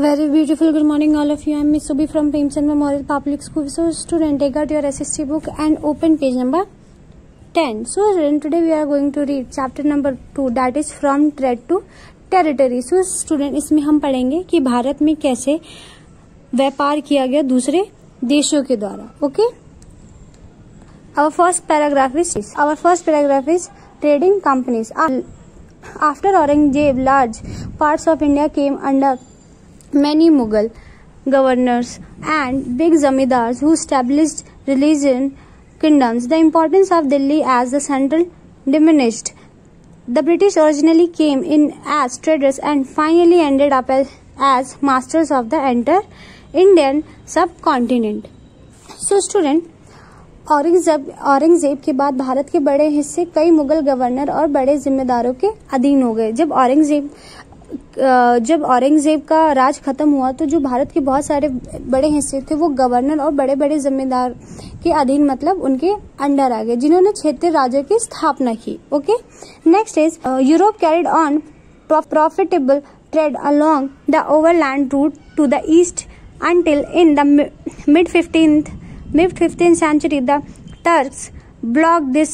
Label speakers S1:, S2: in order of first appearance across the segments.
S1: Very beautiful good morning all of you am Miss Subi from Premchand memorial public school so student get your S S C book and open page number ten so today we are going to read chapter number two that is from trade to territory so student इसमें हम पढ़ेंगे कि भारत में कैसे व्यापार किया गया दूसरे देशों के द्वारा okay our first paragraph is our first paragraph is trading companies after Aurangzeb large parts of India came under many Mughal governors and big zamindars who established religion kingdoms. The importance of Delhi as the central diminished. The British originally came in as traders and finally ended up as, as masters of the entire Indian subcontinent. So student, Aurangzeb Aurangzeb के बाद भारत के बड़े हिस्से कई Mughal governor और बड़े जिम्मेदारों के अधीन हो गए जब औरंगज़ेब जब औरंगज़ेब का राज खत्म हुआ तो जो भारत के बहुत सारे बड़े हिस्से थे, वो गवर्नर और बड़े बड़े जमींदार के अधीन मतलब उनके अंडर आ गए, जिन्होंने क्षेत्रीय राज्यों की स्थापना की, okay? Next is Europe carried on profitable trade along the overland route to the east until in the mid fifteenth mid fifteen century the turks block this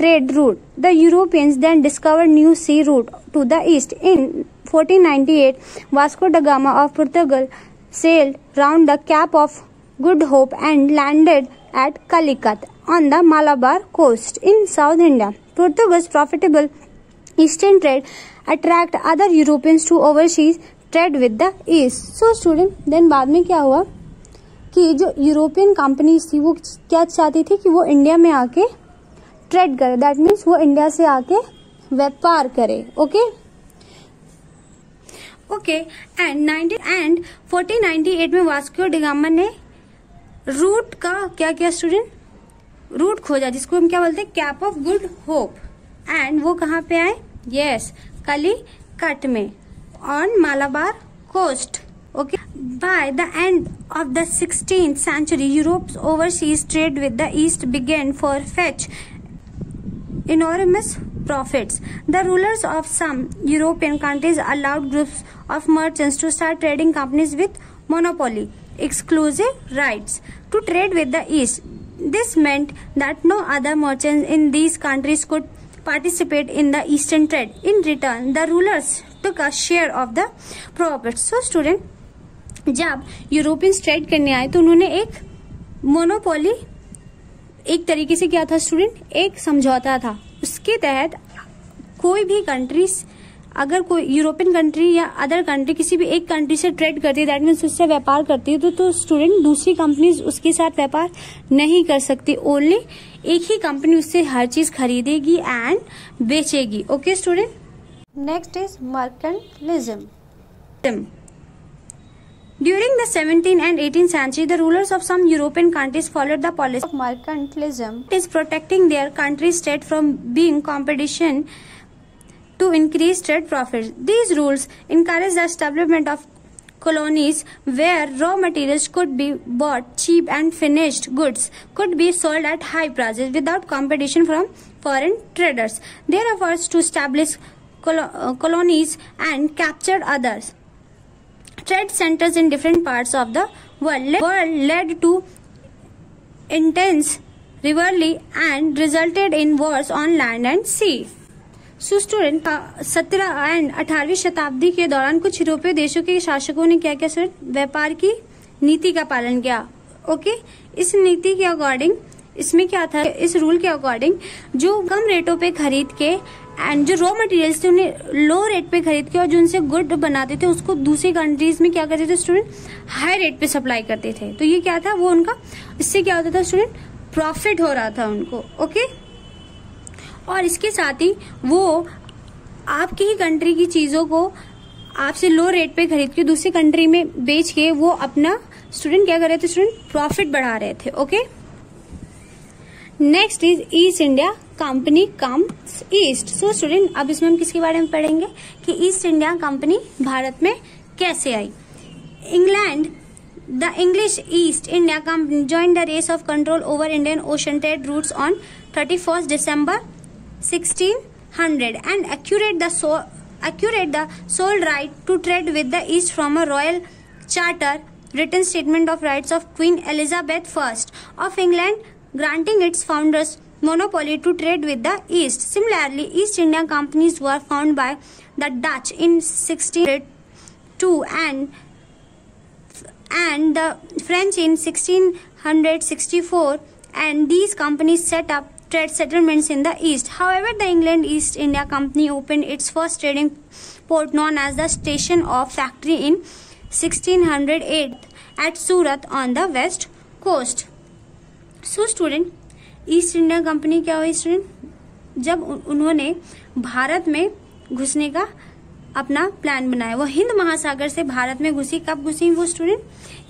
S1: trade route. The Europeans then discovered new sea route to the east. In 1498, Vasco da Gama of Portugal sailed round the Cape of Good Hope and landed at Calicut on the Malabar coast in South India. Portugal's profitable eastern trade attract other Europeans to overseas trade with the east so student then बाद में क्या हुआ कि जो European companies थी वो क्या चाहती थी कि वो इंडिया में आके ट्रेड करे। दैट मीन्स वो इंडिया से आके व्यापार करे okay okay and and fourteen ninety eight में वास्को डिगामा ने रूट का क्या किया स्टूडेंट रूट खोजा, जिसको हम क्या बोलते हैं? Cape of good hope and वो कहाँ पे आए? यस कली कट में on Malabar coast okay by the end of the sixteen century Europe overseas trade with the east began for fetch enormous profits. The rulers of some European countries allowed groups of merchants to start trading companies with monopoly, exclusive rights to trade with the East. This meant that no other merchants in these countries could participate in the Eastern trade. In return, the rulers took a share of the profits. So, student, jab europeans trade karne aaye to unhone ek monopoly एक तरीके से क्या था student एक समझौता था। उसके तहत कोई भी कंट्रीज़ अगर कोई यूरोपियन कंट्री या अदर कंट्री किसी भी एक कंट्री से ट्रेड करती है दैट मीन्स उससे व्यापार करती है तो, तो स्टूडेंट दूसरी कंपनीज़ उसके साथ व्यापार नहीं कर सकती। ओनली एक ही कंपनी उससे हर चीज़ खरीदेगी and बेचेगी। Okay student next is mercantilism During the 17th and 18th century, the rulers of some European countries followed the policy of mercantilism. It is protecting their country state from being competition to increase trade profits. These rules encouraged the establishment of colonies where raw materials could be bought cheap and finished goods could be sold at high prices without competition from foreign traders. Their efforts to establish uh, colonies and captured others trade centres in different parts of the world world led to intense rivalry and resulted in wars on land and sea so student सत्रह and अठारहवीं शताब्दी के दौरान कुछ यूरोपीय देशों के शासकों ने क्या क्या सर व्यापार की नीति का पालन किया ओके okay? इस नीति के अकॉर्डिंग इसमें क्या था इस रूल के अकॉर्डिंग जो कम रेटों पे खरीद के एंड जो रॉ मटेरियल्स थे, उन्हें लो रेट पे खरीद के और जो उनसे गुड बनाते थे, उसको दूसरी कंट्रीज़ में क्या करते थे स्टूडेंट हाई रेट पे सप्लाई करते थे। तो ये क्या था? वो उनका, इससे क्या होता था स्टूडेंट प्रॉफिट हो रहा था उनको ओके और इसके साथ ही वो आपकी ही कंट्री की चीज़ों को आपसे लो रेट पे खरीद के दूसरी कंट्री में बेच के वो अपना स्टूडेंट क्या कर रहे थे स्टूडेंट प्रॉफिट बढ़ा रहे थे okay next is East India Company comes east so student अब इसमें हम किसके बारे में पढ़ेंगे? कि ईस्ट इंडिया कंपनी भारत में कैसे आई? England the English East India Company join the race of control over Indian Ocean trade route on thirty first December sixteen hundred and accurate the accurate the sole right to trade with the East from a royal charter, written statement of rights of Queen Elizabeth I of England granting its founders monopoly to trade with the East. Similarly, East India companies were founded by the Dutch in 1602 and and the French in 1664 and these companies set up trade settlements in the east. However, the England East India Company opened its first trading port known as the Station of Factory in 1608 at Surat on the west coast. So student, East India Company क्या हुई student? जब उन्होंने भारत में घुसने का अपना plan बनाया। वो हिंद महासागर से भारत में घुसी। कब घुसी वो स्टूडेंट?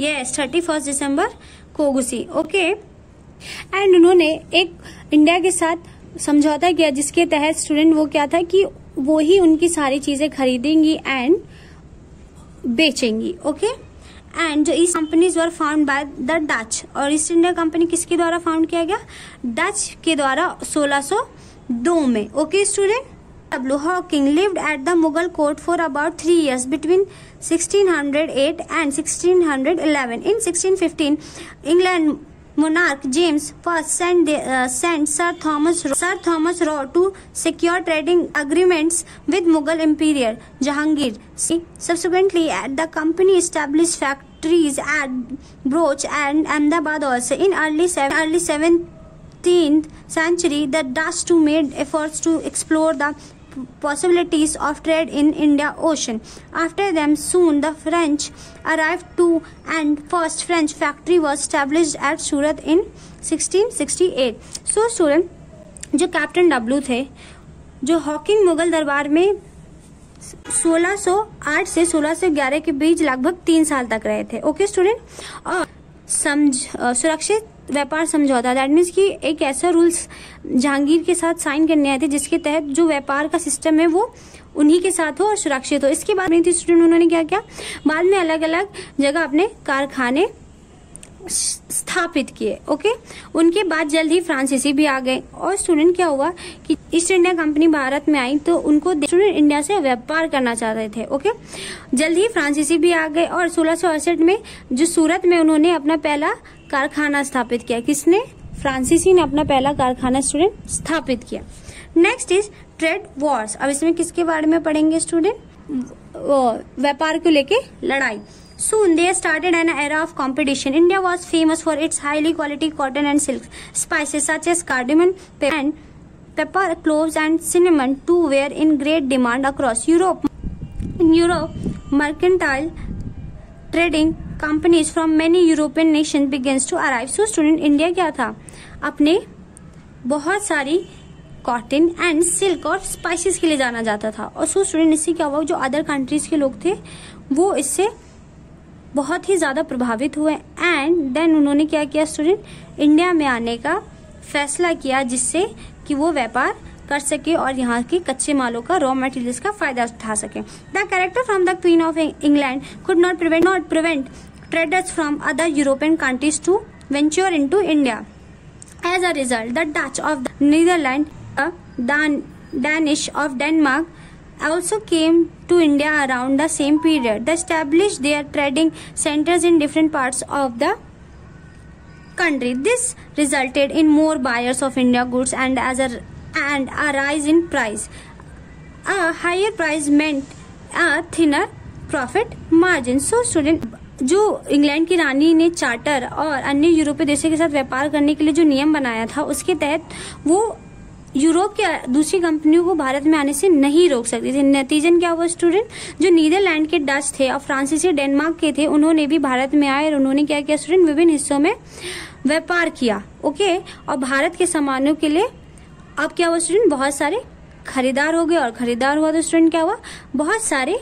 S1: ये थर्टी फ़र्स्ट दिसंबर को घुसी। ओके एंड उन्होंने एक इंडिया के साथ समझौता किया, जिसके तहत स्टूडेंट वो क्या था कि वो ही उनकी सारी चीज़ें खरीदेंगी एंड बेचेंगी। ओके एंड इस companies were found by the Dutch और ईस्ट इंडिया कंपनी किसके द्वारा फाउंड किया गया? डच के द्वारा 1602 में. Okay student W Hawkins lived at the Mughal court for about three years between 1608 and 1611 in 1615 England monarch James I sent, uh, sent Sir Thomas Sir Thomas Raw to secure trading agreements with Mughal Emperor Jahangir. Subsequently, the company established factories at Broch and Ahmedabad also. In early early 17th century, the Dutch too made efforts to explore the possibilities of trade in India Ocean. After them, soon the French arrived too, and first French factory was established at Surat in 1668. So, student, जो captain W थे जो Hawking Mughal दरबार में 1608 से 1611 के बीच लगभग तीन साल तक रहे थे ओके स्टूडेंट और समझ सुरक्षित व्यापार समझौता। दैट मीन्स कि एक ऐसा रूल्स जहांगीर के साथ साइन करने आए थे, जिसके तहत जो व्यापार का सिस्टम है, वो उन्हीं के साथ हो और सुरक्षित हो। इसके बाद स्टूडेंट उन्होंने क्या किया? बाद में अलग अलग जगह अपने कारखाने स्थापित किए ओके उनके बाद जल्द ही फ्रांसीसी भी आ गए। और स्टूडेंट क्या हुआ कि ईस्ट इंडिया कंपनी भारत में आई तो उनको स्टूडेंट इंडिया से व्यापार करना चाहते थे ओके जल्द ही फ्रांसीसी भी आ गए और सोलह में जो सूरत में उन्होंने अपना पहला कारखाना स्थापित किया। किसने? फ्रांसीसी ने अपना पहला कारखाना स्टूडेंट स्थापित किया। नेक्स्ट इज़ ट्रेड वॉर्स अब इसमें किसके बारे में पढ़ेंगे स्टूडेंट व्यापार को लेके लड़ाई। Soon they started an era of competition India was famous for its highly quality cotton and silk spices cardamom and pepper clove and cinnamon too were in great demand across Europe Europe mercantile trading companies from many European nations begins to arrive. So, student, India क्या था? अपने बहुत सारी cotton and silk और spices के लिए जाना जाता था। और सो स्टूडेंट इससे क्या हुआ? जो अदर कंट्रीज़ के लोग थे, वो इससे बहुत ही ज़्यादा प्रभावित हुए। एंड देन उन्होंने क्या किया स्टूडेंट इंडिया में आने का फैसला किया जिससे कि वो व्यापार कर सके और यहाँ के कच्चे मालों का रॉ मटेरियल्स का फ़ायदा उठा सके। The character from the Queen of England could not prevent not prevent traders from other European countries to venture into India. As a result, the Dutch of the Netherlands, the Dan Danish of Denmark also came to India around the same period. They established their trading centers in different parts of the country. This resulted in more buyers of India goods and as a and a rise in price. A higher price meant a thinner profit margin. So student जो England की रानी ने charter और अन्य यूरोपीय देशों के साथ व्यापार करने के लिए जो नियम बनाया था, उसके तहत वो यूरोप के दूसरी कंपनियों को भारत में आने से नहीं रोक सकती थी। नतीजन क्या हुआ स्टूडेंट? जो नीदरलैंड के डच थे और फ्रांसीसी डेनमार्क के थे, उन्होंने भी भारत में आए और उन्होंने क्या किया स्टूडेंट? विभिन्न हिस्सों में व्यापार किया, ओके? और भारत के सामानों के लिए अब क्या हुआ स्टूडेंट? बहुत सारे खरीदार हो गए और खरीदार हुआ तो स्टूडेंट क्या हुआ? बहुत सारे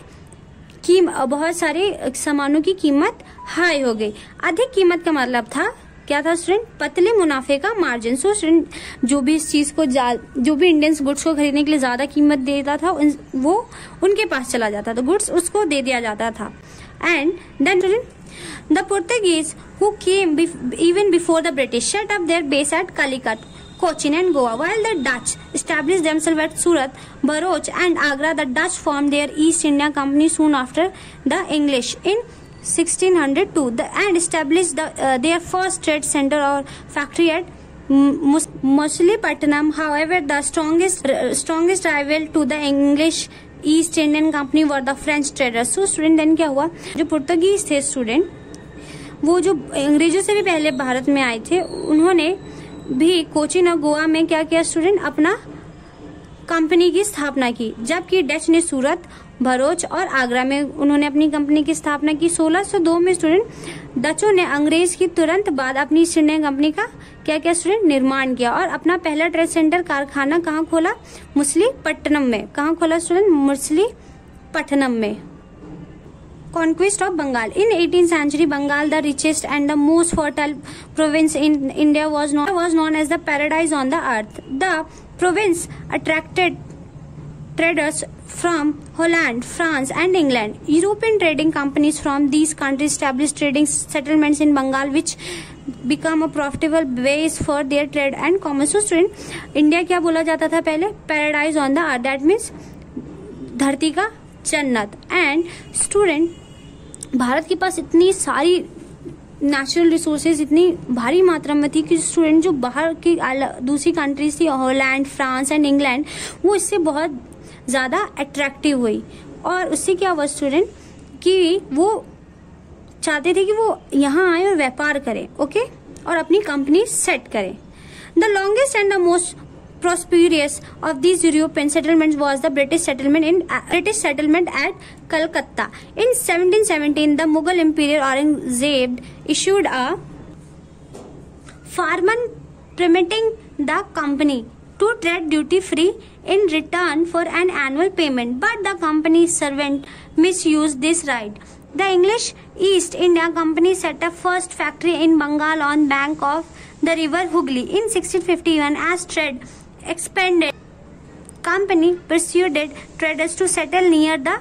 S1: कीम बहुत सारे सामानों की कीमत हाई हो गई। अधिक कीमत का मतलब था, क्या था स्टूडेंट पतले मुनाफे का मार्जिन सो स्टूडेंट जो भी इस चीज़ को जो भी इंडियंस गुड्स को खरीदने के लिए ज़्यादा कीमत देता था वो उनके पास चला जाता था। गुड्स उसको दे दिया जाता था। And then student the Portuguese who came even before the British shut up their base at Calicut Cochin and Goa. While the Dutch established themselves at Surat, Bharuch and Agra, the Dutch formed their East India Company soon after the English. In 1602 the, and established the, uh, their first trade center or factory at Machilipatnam. However, the strongest uh, strongest rival to the English East Indian Company were the French traders so student then क्या हुआ जो Portuguese थे student वो जो अंग्रेज़ों से भी पहले भारत में आए थे उन्होंने भी कोचिन और गोवा में क्या किया स्टूडेंट अपना कंपनी की स्थापना की। जबकि डच ने सूरत, भरोच और आगरा में उन्होंने अपनी कंपनी की स्थापना की। 1602 में स्टूडेंट डचों ने अंग्रेज़ की तुरंत बाद अपनी ईस्ट इंडियन कंपनी का क्या क्या स्टूडेंट निर्माण किया और अपना पहला ट्रेड सेंटर कारखाना कहाँ खोला? मुसलीपट्टनम में। कहाँ खोला स्टूडेंट मुसली मुसलीपट्टनम में। conquest of Bengal. In 18th century, Bengal, the richest and the most fertile province in India, was known, was known as the paradise on the earth. The province attracted traders from Holland, France, and England. European trading companies from these countries established trading settlements in Bengal, which become a profitable base for their trade and commerce. So, student, India क्या बोला जाता था पहले paradise on the earth. That means धरती का जन्नत। And student Bharat के पास इतनी सारी नेचुरल रिसोर्सेज इतनी भारी मात्रा में थी कि स्टूडेंट जो बाहर की दूसरी कंट्रीज़ थी हॉलैंड फ्रांस एंड इंग्लैंड वो इससे बहुत ज़्यादा अट्रैक्टिव हुई। और उससे क्या हुआ स्टूडेंट कि वो चाहते थे कि वो यहाँ आए और व्यापार करें ओके और अपनी कंपनी सेट करें। The longest and the most prosperous of these European settlements was the British settlement in uh, British settlement at Calcutta. In 1717, the Mughal Emperor Aurangzeb issued a farman permitting the company to trade duty free in return for an annual payment, but the company's servant misused this right. The English East India Company set up first factory in Bengal on bank of the river Hooghly in 1651 as trade expanded. Company persuaded traders to settle near the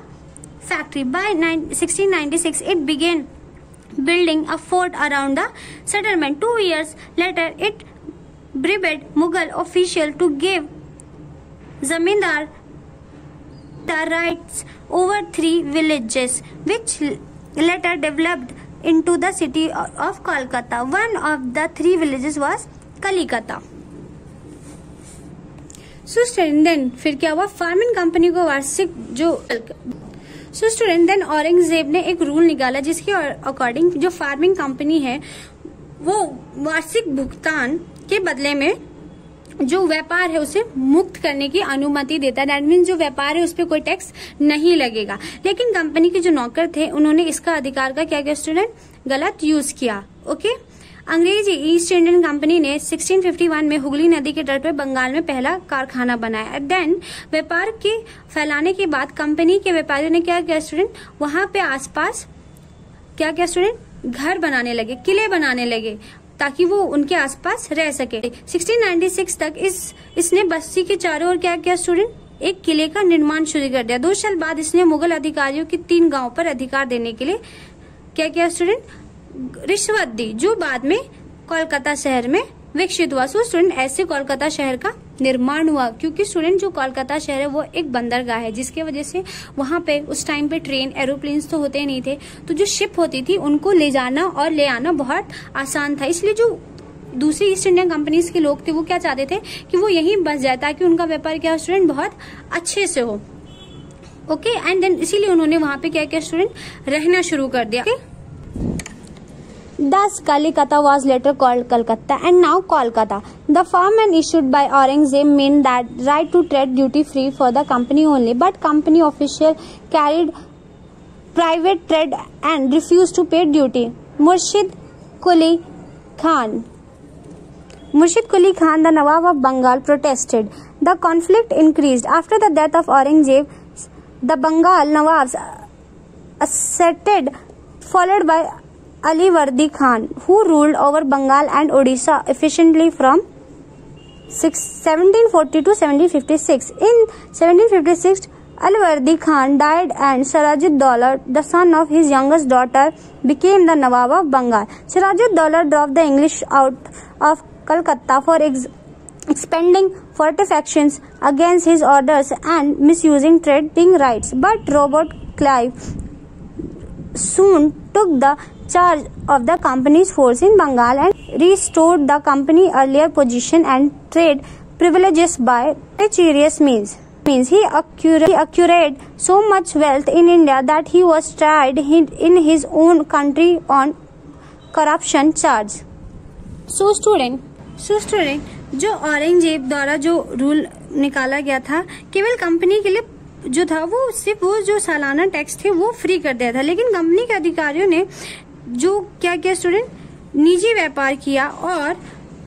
S1: factory. By 1696, it began building a fort around the settlement. Two years later, it bribed Mughal official to give Zamindar the rights over three villages, which later developed into the city of Kolkata. One of the three villages was Kalikata. So student then फिर क्या हुआ? Farming company को वार्षिक जो सो student then Aurangzeb ने एक rule निकाला जिसके अकॉर्डिंग जो फ़ार्मिंग कंपनी है, वो वार्षिक भुगतान के बदले में जो व्यापार है उसे मुक्त करने की अनुमति देता है। दैट मीन जो व्यापार है उस पर कोई टैक्स नहीं लगेगा। लेकिन कंपनी के जो नौकर थे, उन्होंने इसका अधिकार का क्या किया स्टूडेंट गलत यूज़ किया ओके okay? अंग्रेज़ी ईस्ट इंडियन कंपनी ने 1651 में हुगली नदी के तट पर बंगाल में पहला कारखाना बनाया। देन व्यापार के फैलाने के बाद कंपनी के व्यापारियों ने क्या किया स्टूडेंट वहाँ पे आसपास क्या किया स्टूडेंट घर बनाने लगे, किले बनाने लगे, ताकि वो उनके आसपास रह सके। 1696 तक इस, इसने बस्ती के चारों ओर क्या किया स्टूडेंट एक किले का निर्माण शुरू कर दिया। दो साल बाद इसने मुगल अधिकारियों के तीन गाँव पर अधिकार देने के लिए क्या किया स्टूडेंट रिश्वत दी, जो बाद में कोलकाता शहर में विकसित हुआ। सो स्टूडेंट ऐसे कोलकाता शहर का निर्माण हुआ, क्योंकि स्टूडेंट जो कोलकाता शहर है, वो एक बंदरगाह है, जिसके वजह से वहाँ पे उस टाइम पे ट्रेन एरोप्लेन तो होते नहीं थे। तो जो शिप होती थी, उनको ले जाना और ले आना बहुत आसान था। इसलिए जो दूसरी ईस्ट इंडिया कंपनीज़ के लोग थे, वो क्या चाहते थे कि वो यहीं बस जाए, ताकि उनका व्यापार क्या स्टूडेंट बहुत अच्छे से हो। ओके एंड देन इसीलिए उन्होंने वहाँ पे क्या किया स्टूडेंट रहना शुरू कर दिया। Okay? Thus, Kalikata was later called Calcutta and now Kolkata. The farman issued by Aurangzeb meant that right to trade duty free for the company only, but company official carried private trade and refused to pay duty. Murshid Kuli Khan Murshid Kuli Khan, the Nawab of Bengal, protested. The conflict increased. After the death of Aurangzeb, the Bengal Nawabs asserted, followed by Ali Wardi Khan, who ruled over Bengal and Odisha efficiently from 1740 to 1756. In 1756, Alwardi Khan died and Sirajud Daular, the son of his youngest daughter, became the Nawab of Bengal. Sirajud Daular drove the English out of Calcutta for ex- expending fortifications against his orders and misusing trading rights. But Robert Clive soon took the charge of the company's force in Bengal and restored the company earlier position and trade privileges by treacherous means. He acquired so much wealth in India that he was tried in his own country on corruption charge. So student, so student, जो औरंगज़ेब द्वारा जो rule निकाला गया था केवल company के लिए जो था वो सिर्फ़ वो जो सालाना टैक्स थे वो फ्री कर दिया था लेकिन कंपनी के अधिकारियों ने जो क्या किया स्टूडेंट निजी व्यापार किया और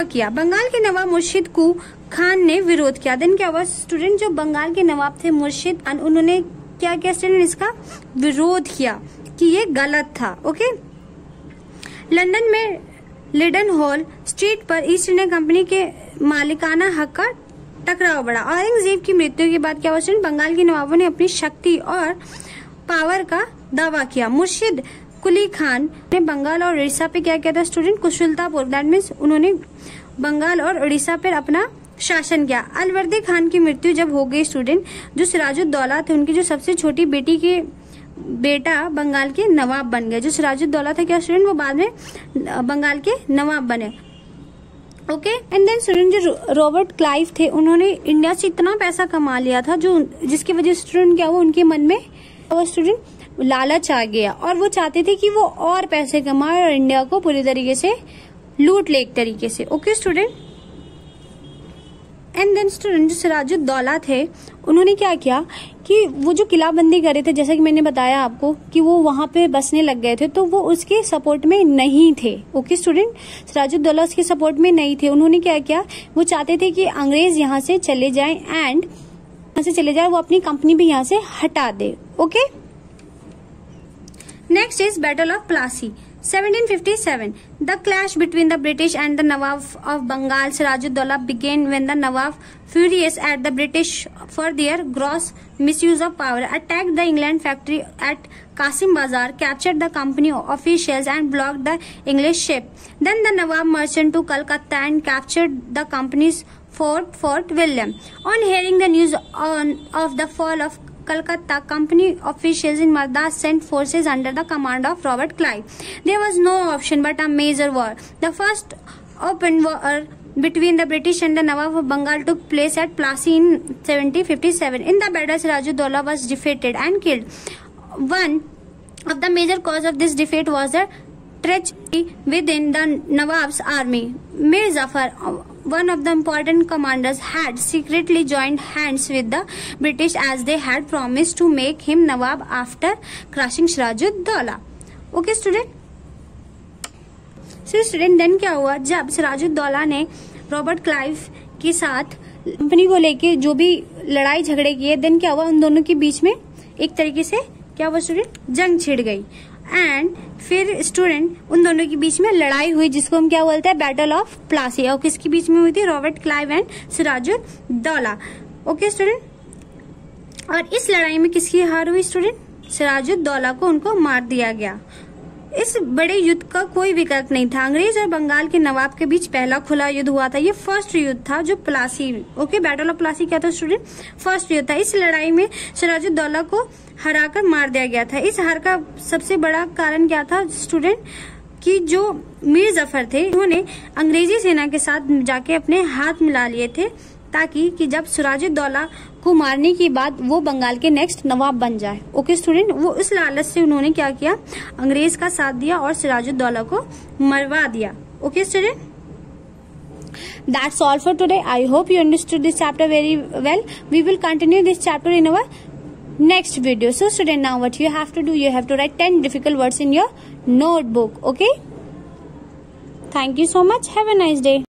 S1: किया। बंगाल के नवाब मुर्शिद कु खान ने विरोध किया। देन क्या हुआ स्टूडेंट जो बंगाल के नवाब थे मुर्शिद उन्होंने क्या किया स्टूडेंट इसका विरोध किया कि ये गलत था ओके लंदन में लिडन हॉल स्ट्रीट पर ईस्ट इंडिया कंपनी के मालिकाना हक का टकराव बढ़ा। औरंगज़ेब की मृत्यु के बाद क्या हुआ? बंगाल के नवाबों ने अपनी शक्ति और पावर का दावा किया। मुर्शिद कुली खान ने बंगाल और उड़ीसा पे क्या किया था स्टूडेंट कुशलतापूर्वक दैट मीन्स उन्होंने बंगाल और उड़ीसा पर अपना शासन किया। अलवर्दी खान की मृत्यु जब हो गई स्टूडेंट जो सिराजुद्दौला थे, उनकी जो सबसे छोटी बेटी के बेटा बंगाल के नवाब बन गए। जो सिराजुद्दौला था क्या स्टूडेंट वो बाद में बंगाल के नवाब बने। ओके एंड देन स्टूडेंट जो रॉबर्ट क्लाइव थे, उन्होंने इंडिया से इतना पैसा कमा लिया था, जो जिसकी वजह स्टूडेंट क्या हुआ, उनके मन में, वो स्टूडेंट लालच आ गया और वो चाहते थे कि वो और पैसे कमाए और इंडिया को पूरी तरीके से लूट ले एक तरीके से। Okay student and then student जो सिराजुद्दौला थे, उन्होंने क्या किया कि वो जो किलाबंदी करे थे, जैसा कि मैंने बताया आपको कि वो वहाँ पे बसने लग गए थे तो वो उसके सपोर्ट में नहीं थे। ओके स्टूडेंट सिराजुद्दौला उसके सपोर्ट में नहीं थे, उन्होंने क्या किया? वो चाहते थे कि अंग्रेज़ यहाँ से चले जाए एंड यहाँ से चले जाए, वो अपनी कंपनी भी यहाँ से हटा दे। Okay Next is Battle of Plassey. 1757. The clash between the British and the Nawab of Bengal Sirajuddaula began when the Nawab, furious at the British for their gross misuse of power, attacked the England factory at Kasim Bazar, captured the company officials and blocked the English ship. Then the Nawab merchant to Calcutta and captured the company's fort, Fort William. On hearing the news on, of the fall of Calcutta, company officials in Madras sent forces under the command of Robert Clive. There was no option but a major war. The first open war between the British and the Nawab of Bengal took place at Plassey in 1757. In the battle, Sirajuddaulah was defeated and killed. One of the major cause of this defeat was the treachery within the Nawab's army Mir Zafar one of the important commanders had secretly joint hands with the British as they had promise to make him nawab after crushing Sirajuddaulah okay student see student then क्या हुआ? जब सिराजुद्दौला ने Robert Clive के साथ company को लेके जो भी लड़ाई झगड़े किए देन क्या हुआ? उन दोनों के बीच में एक तरीके से क्या हुआ स्टूडेंट जंग छिड़ गई. एंड फिर स्टूडेंट उन दोनों के बीच में लड़ाई हुई, जिसको हम क्या बोलते हैं? बैटल ऑफ़ प्लासी और किसके बीच में हुई थी? Robert Clive and Sirajuddaula okay student और इस लड़ाई में किसकी हार हुई स्टूडेंट सिराजुल दौला को उनको मार दिया गया। इस बड़े युद्ध का कोई विकल्प नहीं था। अंग्रेज़ और बंगाल के नवाब के बीच पहला खुला युद्ध हुआ था। ये फ़र्स्ट युद्ध था जो Plassey okay Battle of Plassey क्या था स्टूडेंट फ़र्स्ट युद्ध था। इस लड़ाई में सिराजुद्दौला को हराकर मार दिया गया था। इस हार का सबसे बड़ा कारण क्या था स्टूडेंट? कि जो मीर ज़फ़र थे, उन्होंने अंग्रेज़ी सेना के साथ जाके अपने हाथ मिला लिए थे, ताकि कि जब सिराजुद्दौला को मारने के बाद वो बंगाल के नेक्स्ट नवाब बन जाए। Okay student? वो उस लालच से उन्होंने क्या किया? अंग्रेज़ का साथ दिया और सिराजुद्दौला को मरवा दिया। Okay student? That's all for today. I hope you understood this chapter very well. We will continue this chapter in our next video. So student, now what you have to do, you have to write 10 difficult words in your notebook. Okay? Thank you so much. Have a nice day.